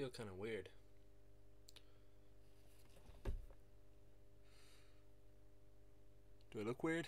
feel kind of weird. Do I look weird?